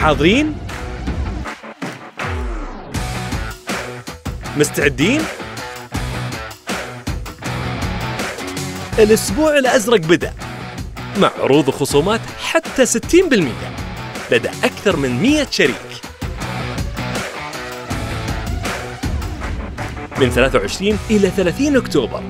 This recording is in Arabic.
حاضرين؟ مستعدين؟ الأسبوع الأزرق بدأ مع عروض وخصومات حتى 60% لدى أكثر من 100 شريك من 23 إلى 30 أكتوبر